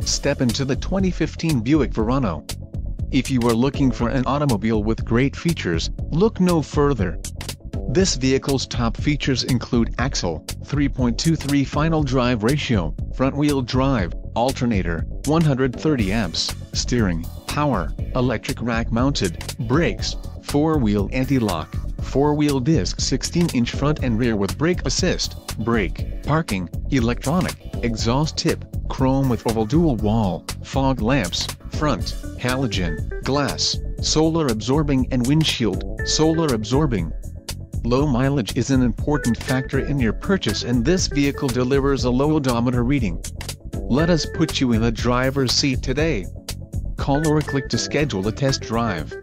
Step into the 2015 Buick Verano. If you are looking for an automobile with great features, look no further. This vehicle's top features include axle, 3.23 final drive ratio, front-wheel drive, alternator, 130 amps, steering, power, electric rack-mounted, brakes, 4-wheel anti-lock, 4-wheel disc 16-inch front and rear with brake assist, brake, parking, electronic, exhaust tip, chrome with oval dual wall, fog lamps, front, halogen, glass, solar absorbing and windshield, solar absorbing. Low mileage is an important factor in your purchase and this vehicle delivers a low odometer reading. Let us put you in the driver's seat today. Call or click to schedule a test drive.